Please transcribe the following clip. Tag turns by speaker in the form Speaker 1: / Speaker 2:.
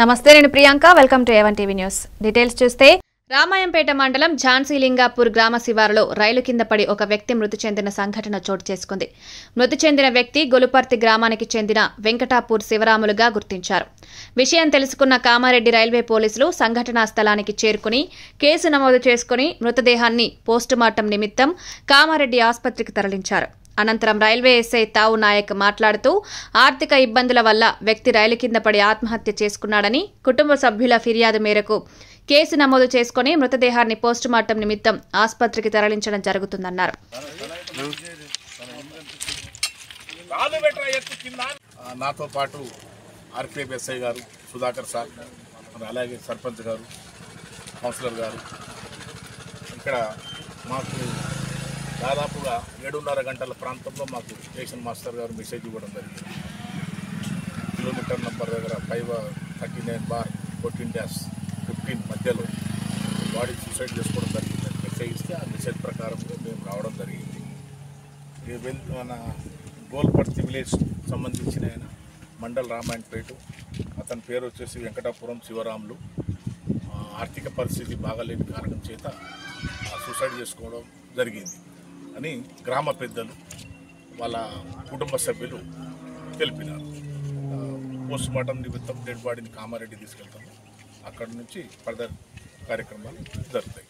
Speaker 1: నమస్తే నేను Priyanka. Welcome to A one TV news. Details చూస్తే రామాయంపేట మండలం ఝాన్సీలింగాపూర్ గ్రామ శివారులో రైలు కింద పడి ఒక వ్యక్తి మృతి చెందిన సంఘటన చోటు చేసుకుంది. మృతి చెందిన వ్యక్తి గొలుపర్తి గ్రామానికి చెందిన వెంకటాపూర్ శివరాములుగా గుర్తించారు. విషయం తెలుసుకున్న కామారెడ్డి రైల్వే పోలీసులు సంఘటనా స్థలానికి చేరుకుని కేసు నమోదు చేసుకుని మృతదేహాన్ని పోస్టుమార్టం నిమిత్తం కామారెడ్డి ఆసుపత్రికి తరలించారు. అనంతరం రైల్వే ఎస్ఐ తావు నాయక్ మాట్లాడుతూ ఆర్థిక ఇబ్బందుల వల్ల వ్యక్తి రైలు కింద పడి ఆత్మహత్య చేసుకున్నాడని కుటుంబ సభ్యుల ఫిర్యాదు మేరకు కేసు నమోదు చేసుకుని మృతదేహాన్ని పోస్టుమార్టం నిమిత్తం ఆసుపత్రికి తరలించడం జరుగుతుందన్నారు.
Speaker 2: నాతో పాటు ఆర్పిఎఫ్ ఎస్ఐ గారు సుధాకర్ సార్ అలాగే సర్పంచ్ గారు కౌన్సిలర్ గారు ఇక్కడ మాకు దాదాపుగా ఏడున్నర గంటల ప్రాంతంలో మాకు స్టేషన్ మాస్టర్ గారు మెసేజ్ ఇవ్వడం జరిగింది. కిలోమీటర్ నంబర్ దగ్గర five thirty nine bar fourteen dash fifteen మధ్యలో బాడీ సూసైడ్ చేసుకోవడం జరిగింది. మెసేజ్ ఇస్తే ఆ మెసేజ్ ప్రకారం మేము రావడం జరిగింది. మన గోల్పర్తి విలేజ్ సంబంధించిన ఆయన మండల్ రామాయణపేట. అతని పేరు వచ్చేసి వెంకటాపురం శివరాములు. ఆర్థిక పరిస్థితి బాగాలేని కారణం చేత ఆ, సూసైడ్ చేసుకోవడం జరిగింది. అని గ్రామ పెద్దలు వాళ్ళ కుటుంబ సభ్యులు తెలిపినారు. పోస్ట్ మార్టం నిమిత్తం డెడ్ బాడీని కామారెడ్డి తీసుకెళ్తాము. అక్కడ నుంచి ఫర్దర్ కార్యక్రమాలు జరుగుతాయి.